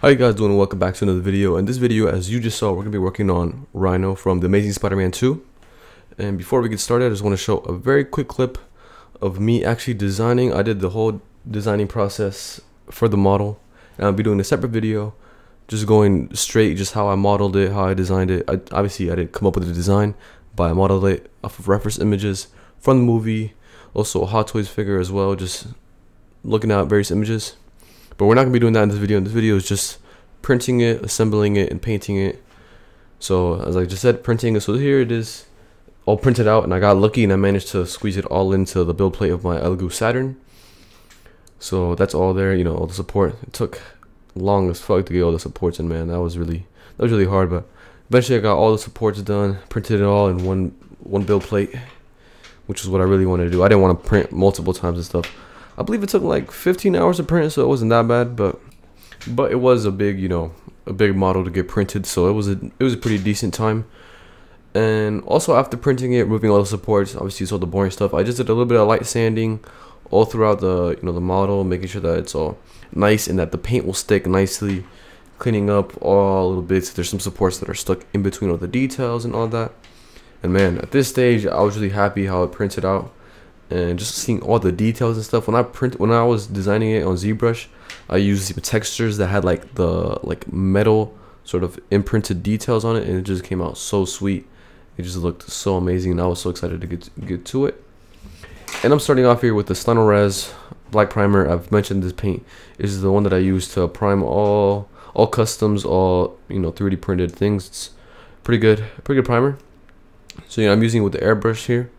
How you guys doing? Welcome back to another video. In this video, as you just saw, we're going to be working on Rhino from The Amazing Spider-Man 2. And before we get started, I just want to show a very quick clip of me actually designing. I did the whole designing process for the model. And I'll be doing a separate video, just going straight, just how I modeled it, how I designed it. I, obviously, I didn't come up with the design, but I modeled it off of reference images from the movie. Also, a Hot Toys figure as well, just looking at various images. But we're not going to be doing that in this video. In this video is just printing it, assembling it, and painting it. So as I just said, printing it. So here it is, all printed out, and I got lucky and I managed to squeeze it all into the build plate of my Elegoo Saturn. So that's all there, you know, all the support. It took long as fuck to get all the supports in, man. That was really that was really hard, but eventually I got all the supports done, printed it all in one one build plate, which is what I really wanted to do. I didn't want to print multiple times and stuff. I believe it took like 15 hours to print, so it wasn't that bad, but but it was a big, you know, a big model to get printed, so it was a it was a pretty decent time. And also after printing it, removing all the supports, obviously it's all the boring stuff. I just did a little bit of light sanding all throughout the you know the model, making sure that it's all nice and that the paint will stick nicely, cleaning up all little bits. There's some supports that are stuck in between all the details and all that. And man, at this stage, I was really happy how it printed out and just seeing all the details and stuff. When i print when i was designing it on zbrush i used textures that had like the like metal sort of imprinted details on it and it just came out so sweet. It just looked so amazing and i was so excited to get to, get to it. And i'm starting off here with the Stynylrez black primer. I've mentioned this paint is the one that i use to prime all all customs all you know 3d printed things. It's pretty good pretty good primer. So yeah i'm using it with the airbrush here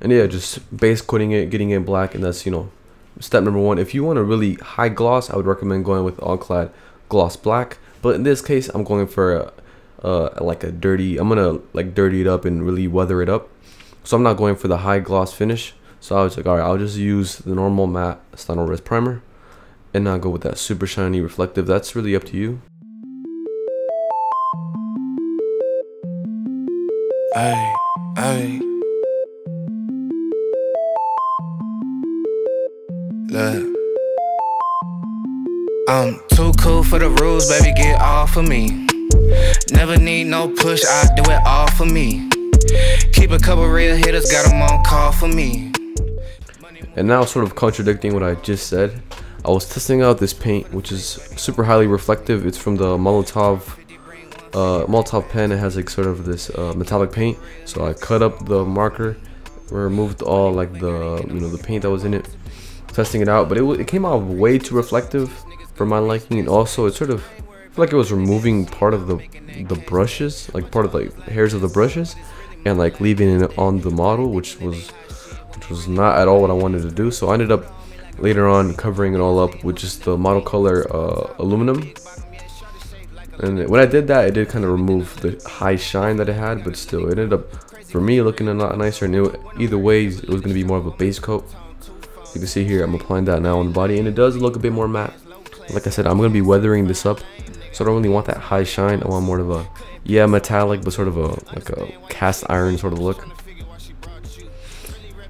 and yeah just base coating it getting it black and that's you know step number one. If you want a really high gloss i would recommend going with Alclad gloss black. But in this case i'm going for a, uh, like a dirty i'm gonna like dirty it up and really weather it up. So i'm not going for the high gloss finish. So i was like all right i'll just use the normal matte Stynylrez primer and not go with that super shiny reflective. That's really up to you. Hey, hey. I'm too cool for the rules, baby, get off of me. Never need no push, I do it all for me. Keep a couple real hitters, got them on call for me. And now, sort of contradicting what I just said, I was testing out this paint, which is super highly reflective. It's from the Molotow uh, Molotow pen. It has like sort of this uh, metallic paint. So I cut up the marker, removed all like the you know the paint that was in it, testing it out, but it, it came out way too reflective for my liking, and also it sort of like it was removing part of the the brushes, like part of the hairs of the brushes, and like leaving it on the model, which was which was not at all what I wanted to do. So I ended up later on covering it all up with just the model color uh, aluminum. And when I did that, it did kind of remove the high shine that it had, but still, it ended up, for me, looking a lot nicer. And it, either way, it was going to be more of a base coat. You can see here, I'm applying that now on the body, and it does look a bit more matte. Like I said, I'm to be weathering this up, so I don't really want that high shine. I want more of a, yeah, metallic, but sort of a, like a cast iron sort of look.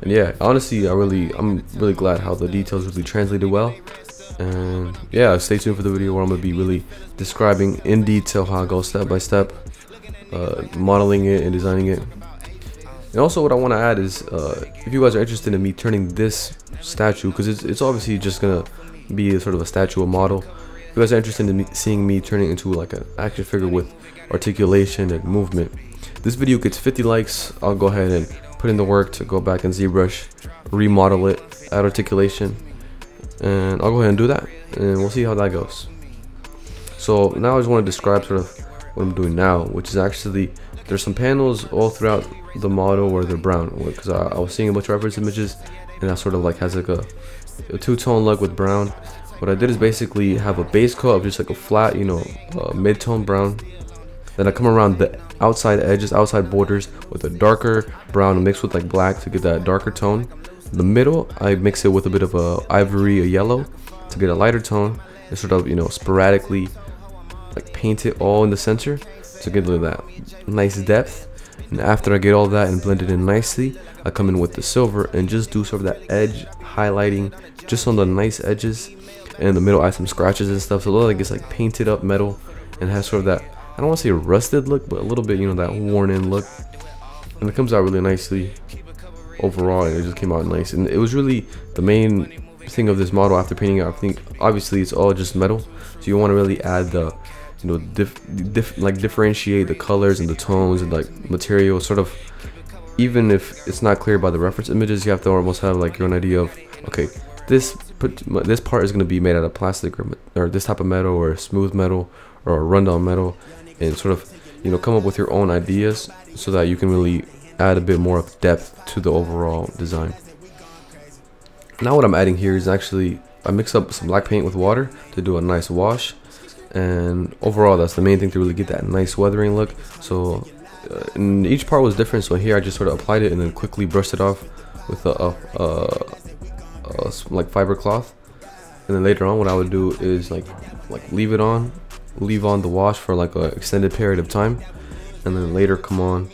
And yeah, honestly, I really, I'm really glad how the details really translated well. And yeah, stay tuned for the video where I'm to be really describing in detail how I go step by step, uh, modeling it and designing it. And also what I want to add is, uh, if you guys are interested in me turning this statue, because it's, it's obviously just going to be sort of a statue, a model. If you guys are interested in me, seeing me turning into like an action figure with articulation and movement, this video gets 50 likes, I'll go ahead and put in the work to go back in ZBrush, remodel it, add articulation, and I'll go ahead and do that, and we'll see how that goes. So now I just want to describe sort of what I'm doing now, which is actually there's some panels all throughout the model where they're brown because I, I, was seeing a bunch of reference images and that sort of like has like a, a two-tone look with brown. What I did is basically have a base coat of just like a flat you know uh, mid-tone brown. Then I come around the outside edges outside borders with a darker brown mixed with like black to get that darker tone. The middle I mix it with a bit of a ivory a yellow to get a lighter tone. And sort of you know sporadically like paint it all in the center to get that nice depth. And after I get all that and blend it in nicely I come in with the silver and just do sort of that edge highlighting just on the nice edges and in the middle I have some scratches and stuff. So it looks like it's like painted up metal and has sort of that I don't want to say rusted look but a little bit you know that worn in look. And it comes out really nicely overall and it just came out nice. And it was really the main thing of this model after painting it I think obviously it's all just metal. So you want to really add the you know like differentiate the colors and the tones and like material sort of even if it's not clear by the reference images you have to almost have like your own idea of okay this this part is going to be made out of plastic or, or this type of metal or smooth metal or a rundown metal and sort of you know come up with your own ideas so that you can really add a bit more of depth to the overall design. Now what I'm adding here is actually I mix up some black paint with water to do a nice wash and overall that's the main thing to really get that nice weathering look. So uh, each part was different so here I just sort of applied it and then quickly brushed it off with a, a, a, a like fiber cloth. And then later on what I would do is like like leave it on leave on the wash for like an extended period of time and then later come on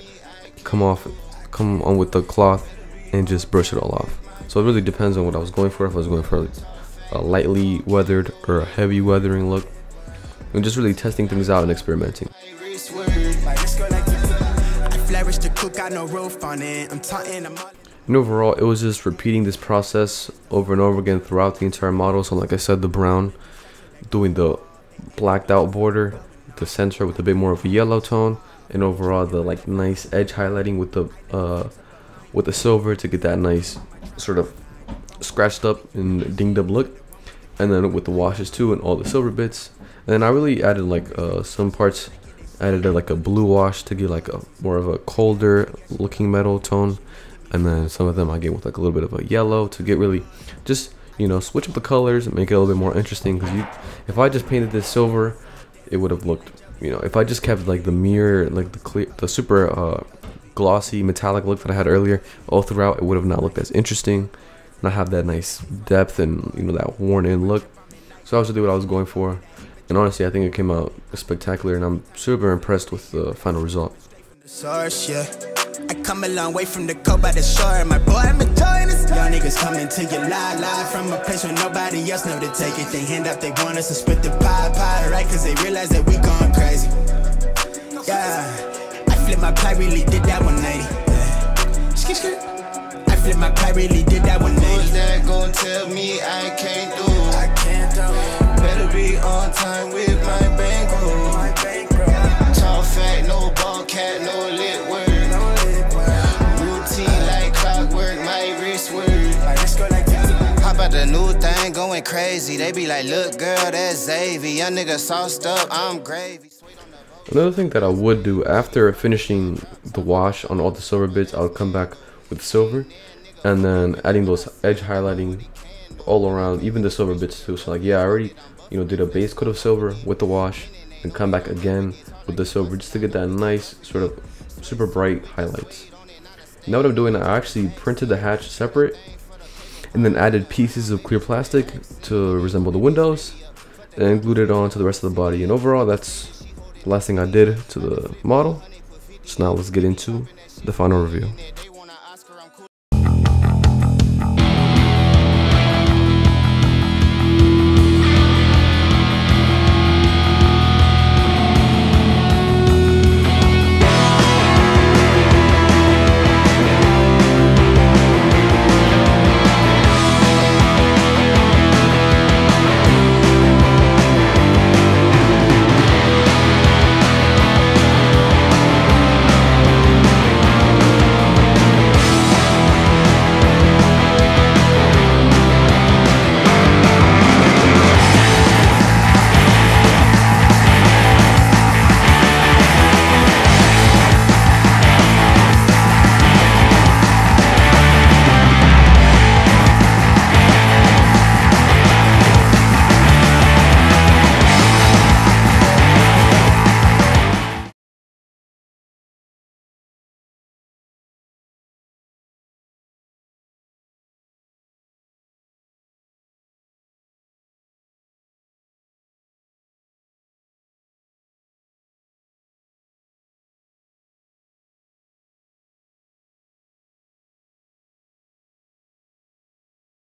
come off come on with the cloth and just brush it all off. So it really depends on what I was going for if I was going for a lightly weathered or a heavy weathering look and just really testing things out and experimenting and overall, it was just repeating this process over and over again throughout the entire model. So like I said, the brown, doing the blacked out border, the center with a bit more of a yellow tone, and overall the like nice edge highlighting with the uh, with the silver to get that nice sort of scratched up and dinged up look. And then with the washes too and all the silver bits. And I really added like uh, some parts. Added like a blue wash to get like a more of a colder looking metal tone. And then some of them I get with like a little bit of a yellow to get really just you know switch up the colors and make it a little bit more interesting. Because if I just painted this silver it would have looked you know if I just kept like the mirror like the clear the super uh, glossy metallic look that I had earlier all throughout it would have not looked as interesting. Not have that nice depth and you know that worn in look. So I was to do what I was going for and honestly, I think it came out spectacular, and I'm super impressed with the final result. Source, yeah. I come a long way from the coast by the shore. My boy, I'm enjoying this. Y'all niggas coming to you live, live from a place where nobody else know to take it. They hand up, they want us to split the pie, pie, right? Cause they realize that we gone crazy. Yeah. I flip my pie, really did that 180. Yeah. I flip my pie, really did that 180. Who's that gonna tell me I can't do? On time with my bankroll. Tall fat, no ball cat, no lit word. Routine like clockwork, my wrist word. Hop out the new thing, going crazy. They be like, look, girl, that's Xavier. Young nigga sauced up, I'm gravy. Another thing that I would do after finishing the wash on all the silver bits, I'll come back with silver and then adding those edge highlighting all around, even the silver bits too. So like, yeah, I already you know, did a base coat of silver with the wash and come back again with the silver just to get that nice sort of super bright highlights. Now what I'm doing, I actually printed the hatch separate and then added pieces of clear plastic to resemble the windows and glued it on to the rest of the body. And overall, that's the last thing I did to the model. So now let's get into the final review.